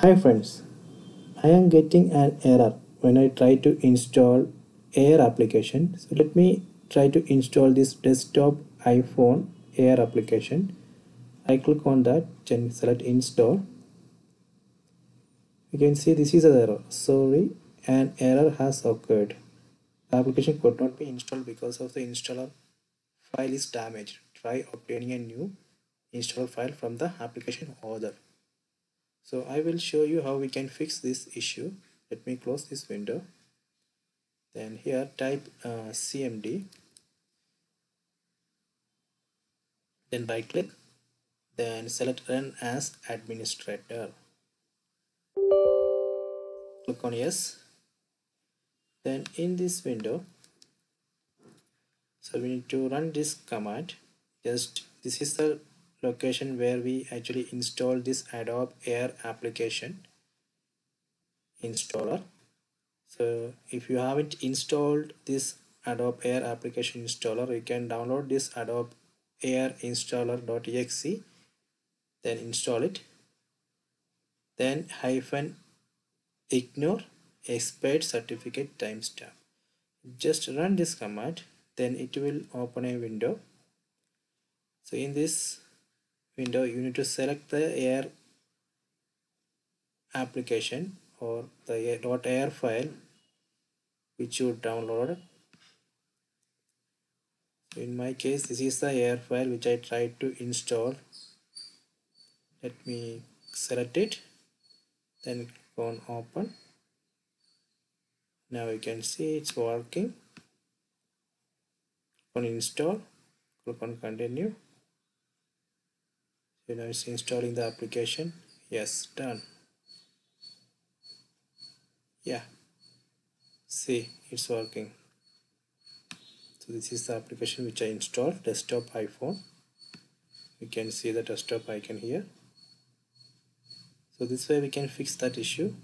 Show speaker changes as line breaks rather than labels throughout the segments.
Hi friends, I am getting an error when I try to install Air application. So let me try to install this desktop iPhone Air application. I click on that and select install. You can see this is an error. Sorry, an error has occurred. The application could not be installed because of the installer file is damaged. Try obtaining a new installer file from the application author so I will show you how we can fix this issue. Let me close this window. Then here type uh, cmd then right click then select run as administrator. Click on yes. Then in this window so we need to run this command. Just this is the location where we actually install this Adobe Air application installer. So if you haven't installed this Adobe Air application installer you can download this Adobe Air installer.exe then install it. Then hyphen ignore expired certificate timestamp. Just run this command then it will open a window. So in this window you need to select the air application or the dot .air file which you download in my case this is the air file which I tried to install. Let me select it then click on open. Now you can see it's working. Click on install click on continue you know it's installing the application? Yes done. Yeah. See it's working. So this is the application which I installed desktop iPhone. You can see the desktop icon here. So this way we can fix that issue.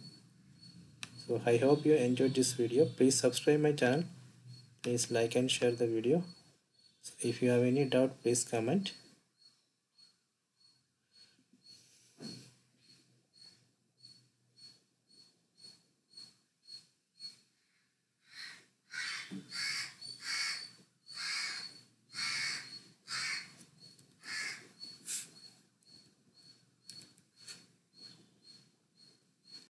So I hope you enjoyed this video. Please subscribe my channel. Please like and share the video. So if you have any doubt please comment